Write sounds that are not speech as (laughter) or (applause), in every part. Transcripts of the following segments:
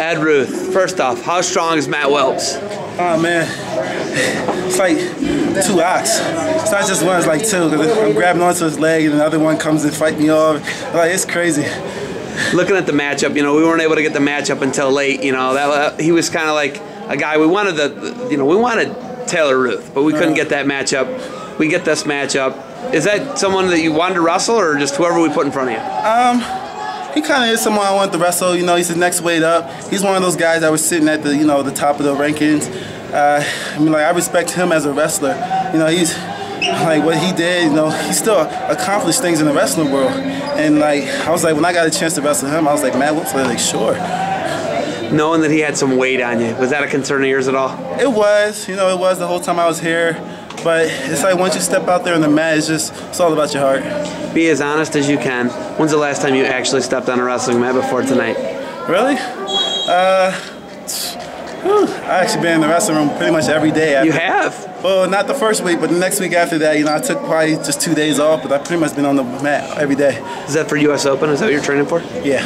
Ed Ruth. First off, how strong is Matt Welps? Oh man, it's like two ox. It's not just one; it's like two. Cause I'm grabbing onto his leg, and the other one comes and fight me off. Like it's crazy. Looking at the matchup, you know, we weren't able to get the matchup until late. You know, that he was kind of like a guy we wanted the, you know, we wanted Taylor Ruth, but we couldn't get that matchup. We get this matchup. Is that someone that you wanted to wrestle, or just whoever we put in front of you? Um, he kind of is someone I want to wrestle. You know, he's the next weight up. He's one of those guys that was sitting at the, you know, the top of the rankings. Uh, I mean, like I respect him as a wrestler. You know, he's like what he did. You know, he still accomplished things in the wrestling world. And like I was like, when I got a chance to wrestle him, I was like, Matt Whoops, like sure. Knowing that he had some weight on you, was that a concern of yours at all? It was. You know, it was the whole time I was here. But it's like once you step out there on the mat, it's just it's all about your heart. Be as honest as you can. When's the last time you actually stepped on a wrestling mat before tonight? Really? Uh, whew, I actually been in the wrestling room pretty much every day. After, You have. Well, not the first week, but the next week after that, you know, I took probably just two days off, but I've pretty much been on the mat every day. Is that for U.S. Open? Is that what you're training for? Yeah,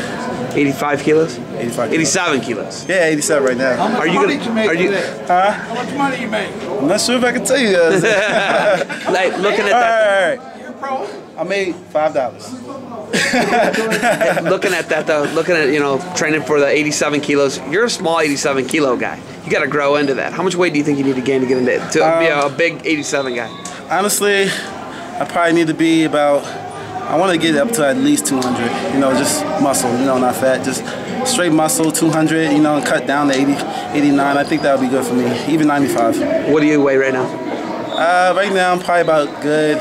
85 kilos? 85. kilos. 87 kilos. Yeah, 87 right now. Are you How gonna? you make Are you today? Huh? How much money you make? I'm not sure if I can tell you uh, guys. (laughs) like looking at that? all right. You're pro. I made five dollars. (laughs) Looking at that though, looking at you know training for the 87 kilos. You're a small 87 kilo guy. You got to grow into that. How much weight do you think you need to gain to get into to be a, a big 87 guy? Honestly, I probably need to be about. I want to get up to at least 200. You know, just muscle. You know, not fat. Just straight muscle. 200. You know, and cut down to 80, 89. I think that would be good for me. Even 95. What do you weigh right now? Uh, right now, I'm probably about good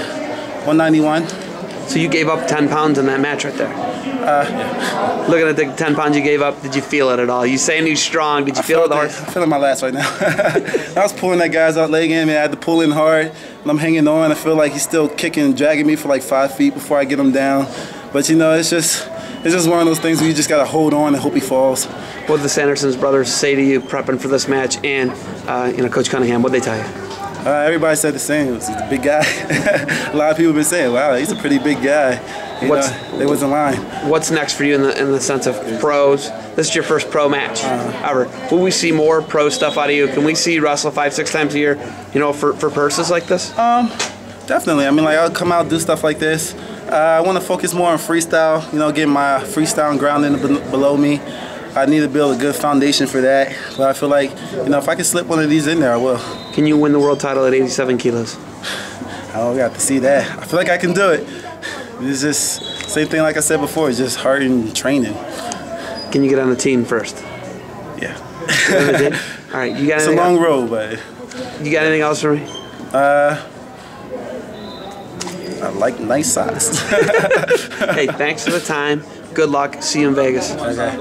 191. So you gave up 10 pounds in that match right there. Uh, yeah. Looking at the 10 pounds you gave up, did you feel it at all? You saying you're strong? Did you feel it? Hard? I'm feeling my last right now. (laughs) I was pulling that guy's out leg in, man. I had to pull in hard, and I'm hanging on. I feel like he's still kicking and dragging me for like five feet before I get him down. But you know, it's just it's just one of those things where you just gotta hold on and hope he falls. What did the Sandersons brothers say to you prepping for this match? And uh, you know, Coach Cunningham, what they tell you? Uh, everybody said the same. He's a big guy. (laughs) a lot of people have been saying, "Wow, he's a pretty big guy." You What's- know, they wasn't lying. What's next for you in the in the sense of pros? This is your first pro match ever. Will we see more pro stuff out of you? Can we see you wrestle five, six times a year? You know, for, for purses like this? Definitely. I mean, like I'll come out do stuff like this. Uh, I want to focus more on freestyle. You know, getting my freestyle grounding be- below me. I need to build a good foundation for that. But I feel like, you know, if I can slip one of these in there, I will. Can you win the world title at 87 kilos? I don't got to see that. I feel like I can do it. It's just same thing like I said before. It's just heart and training. Can you get on the team first? Yeah. On the team? All right, you got It's a long else? road, but You got anything else for me? Uh. I like nice socks. (laughs) hey, thanks for the time. Good luck. See you in Vegas. okay.